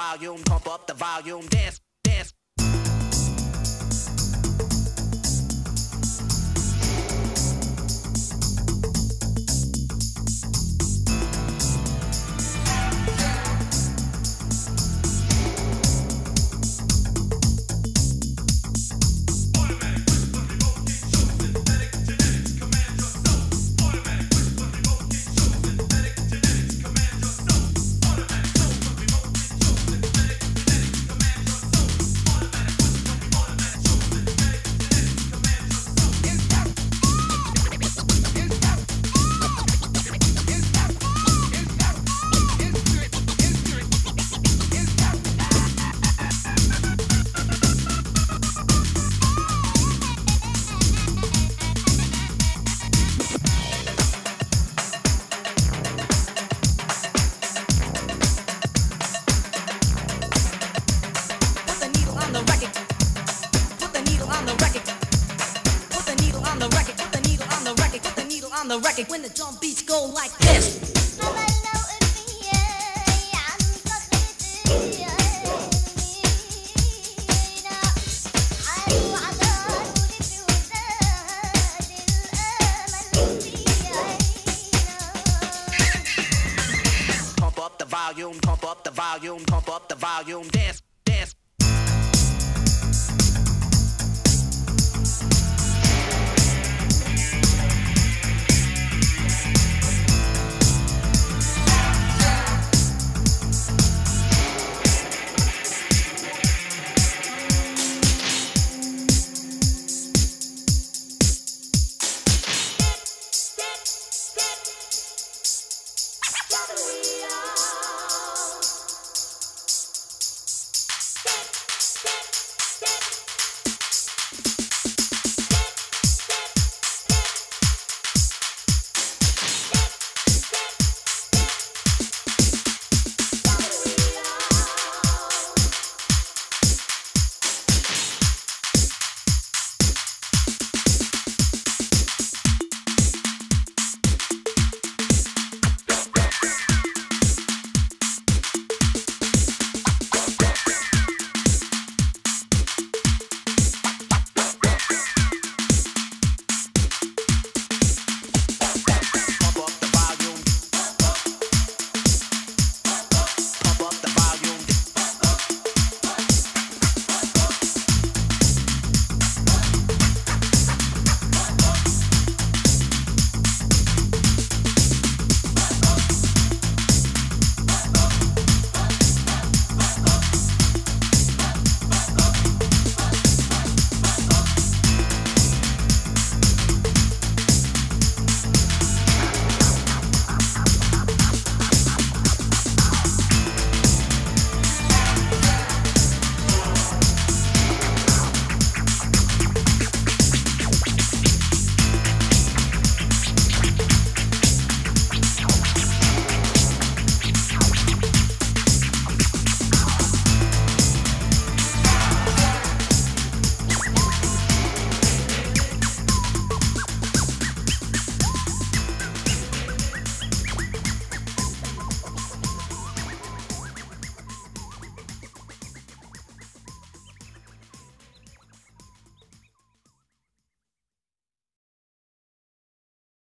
volume, pump up the volume, dance, the record when the drum beats go like this. Pump up the volume, pump up the volume, pump up the volume, dance.